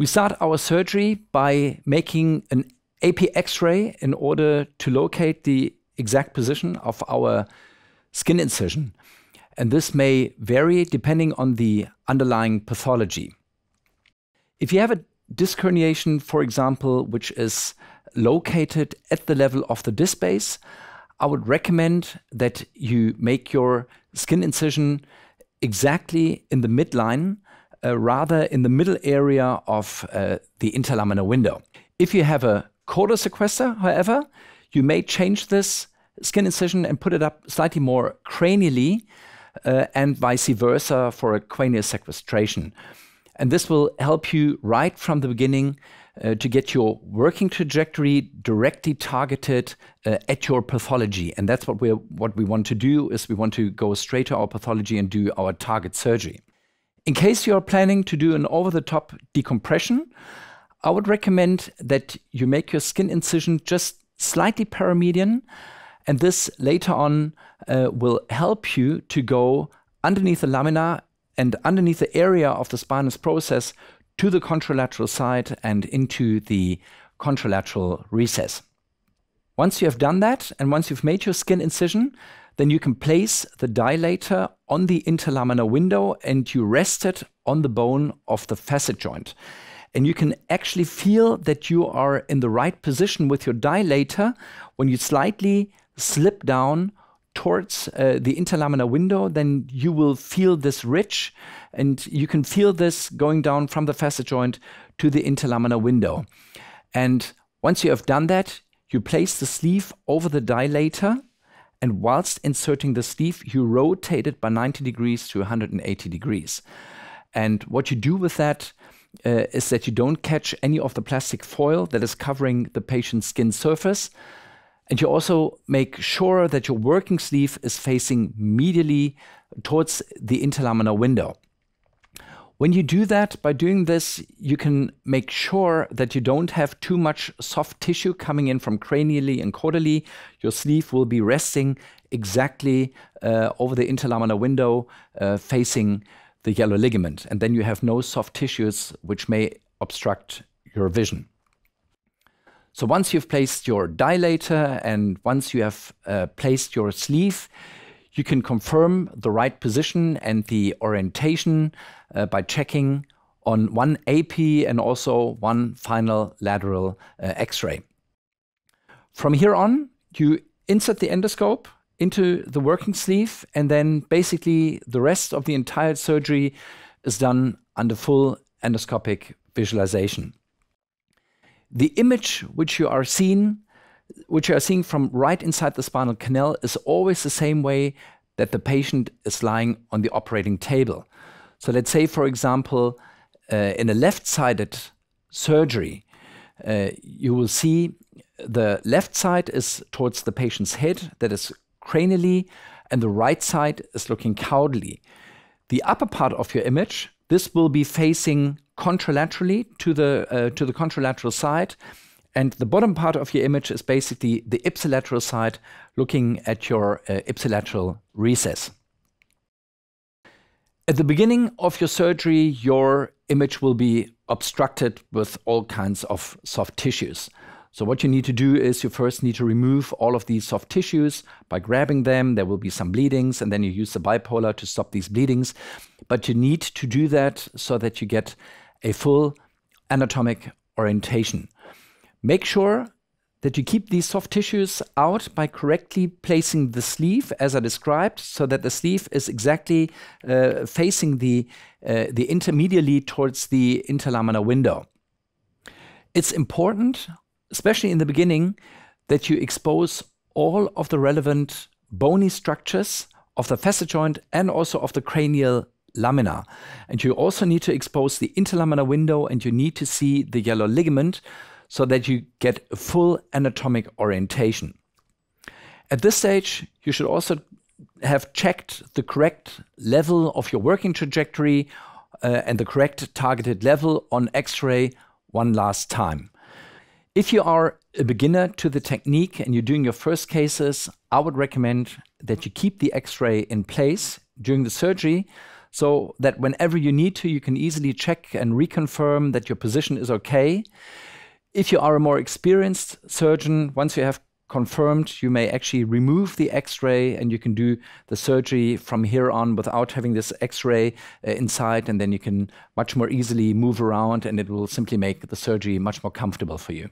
We start our surgery by making an AP X-ray in order to locate the exact position of our skin incision. And this may vary depending on the underlying pathology. If you have a disc herniation, for example, which is located at the level of the disc base, I would recommend that you make your skin incision exactly in the midline, uh, rather in the middle area of uh, the interlaminar window. If you have a caudal sequester, however, you may change this skin incision and put it up slightly more cranially uh, and vice versa for a cranial sequestration. And this will help you right from the beginning uh, to get your working trajectory directly targeted uh, at your pathology. And that's what we what we want to do is we want to go straight to our pathology and do our target surgery. In case you are planning to do an over-the-top decompression, I would recommend that you make your skin incision just slightly paramedian, and this later on uh, will help you to go underneath the lamina and underneath the area of the spinous process to the contralateral side and into the contralateral recess. Once you have done that, and once you've made your skin incision, then you can place the dilator on the interlaminar window and you rest it on the bone of the facet joint. And you can actually feel that you are in the right position with your dilator when you slightly slip down towards uh, the interlaminar window, then you will feel this ridge and you can feel this going down from the facet joint to the interlaminar window. And once you have done that, you place the sleeve over the dilator and whilst inserting the sleeve, you rotate it by 90 degrees to 180 degrees. And what you do with that uh, is that you don't catch any of the plastic foil that is covering the patient's skin surface. And you also make sure that your working sleeve is facing medially towards the interlaminar window. When you do that, by doing this, you can make sure that you don't have too much soft tissue coming in from cranially and caudally. Your sleeve will be resting exactly uh, over the interlaminar window uh, facing the yellow ligament. And then you have no soft tissues which may obstruct your vision. So once you've placed your dilator and once you have uh, placed your sleeve, you can confirm the right position and the orientation uh, by checking on one AP and also one final lateral uh, X-ray. From here on, you insert the endoscope into the working sleeve and then basically the rest of the entire surgery is done under full endoscopic visualization. The image which you are seeing, which you are seeing from right inside the spinal canal is always the same way that the patient is lying on the operating table. So let's say, for example, uh, in a left-sided surgery, uh, you will see the left side is towards the patient's head, that is cranially, and the right side is looking caudally. The upper part of your image, this will be facing contralaterally to the, uh, to the contralateral side. And the bottom part of your image is basically the ipsilateral side looking at your uh, ipsilateral recess. At the beginning of your surgery, your image will be obstructed with all kinds of soft tissues. So what you need to do is you first need to remove all of these soft tissues by grabbing them. There will be some bleedings and then you use the bipolar to stop these bleedings. But you need to do that so that you get a full anatomic orientation. Make sure that you keep these soft tissues out by correctly placing the sleeve as I described so that the sleeve is exactly uh, facing the, uh, the intermedially towards the interlaminar window. It's important, especially in the beginning, that you expose all of the relevant bony structures of the facet joint and also of the cranial lamina. And you also need to expose the interlaminar window and you need to see the yellow ligament so that you get a full anatomic orientation. At this stage, you should also have checked the correct level of your working trajectory uh, and the correct targeted level on X-ray one last time. If you are a beginner to the technique and you're doing your first cases, I would recommend that you keep the X-ray in place during the surgery so that whenever you need to, you can easily check and reconfirm that your position is okay. If you are a more experienced surgeon, once you have confirmed, you may actually remove the X-ray and you can do the surgery from here on without having this X-ray uh, inside, and then you can much more easily move around, and it will simply make the surgery much more comfortable for you.